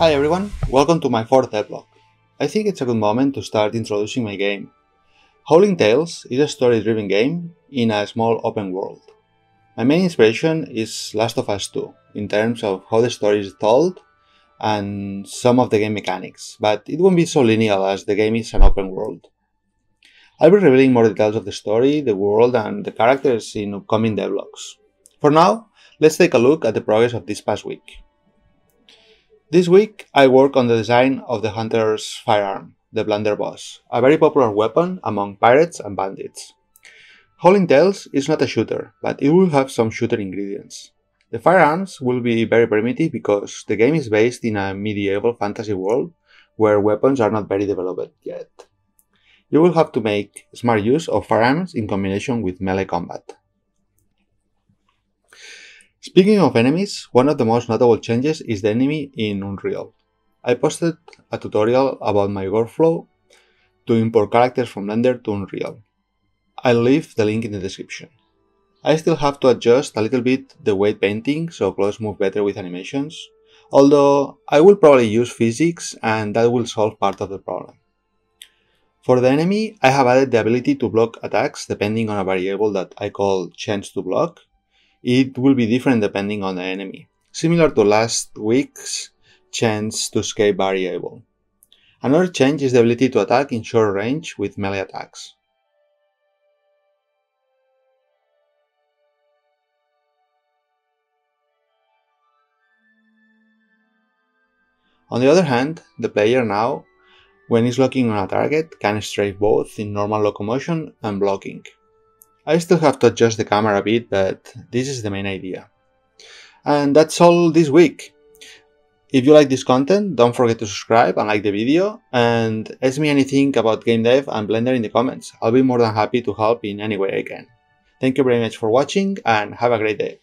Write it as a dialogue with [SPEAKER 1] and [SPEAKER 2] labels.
[SPEAKER 1] Hi everyone, welcome to my fourth devlog. I think it's a good moment to start introducing my game. Howling Tales is a story-driven game in a small open world. My main inspiration is Last of Us 2, in terms of how the story is told and some of the game mechanics, but it won't be so linear as the game is an open world. I'll be revealing more details of the story, the world, and the characters in upcoming devlogs. For now, let's take a look at the progress of this past week. This week, I work on the design of the Hunter's firearm, the Blunderbuss, a very popular weapon among pirates and bandits. Tales is not a shooter, but it will have some shooter ingredients. The firearms will be very primitive because the game is based in a medieval fantasy world where weapons are not very developed yet. You will have to make smart use of firearms in combination with melee combat. Speaking of enemies, one of the most notable changes is the enemy in Unreal. I posted a tutorial about my workflow to import characters from Blender to Unreal. I'll leave the link in the description. I still have to adjust a little bit the weight painting so clothes move better with animations, although I will probably use physics and that will solve part of the problem. For the enemy, I have added the ability to block attacks depending on a variable that I call chance to block. It will be different depending on the enemy, similar to last week's chance to escape variable. Another change is the ability to attack in short range with melee attacks. On the other hand, the player now, when he's locking on a target, can strafe both in normal locomotion and blocking. I still have to adjust the camera a bit, but this is the main idea. And that's all this week. If you like this content, don't forget to subscribe and like the video, and ask me anything about game dev and Blender in the comments. I'll be more than happy to help in any way I can. Thank you very much for watching, and have a great day.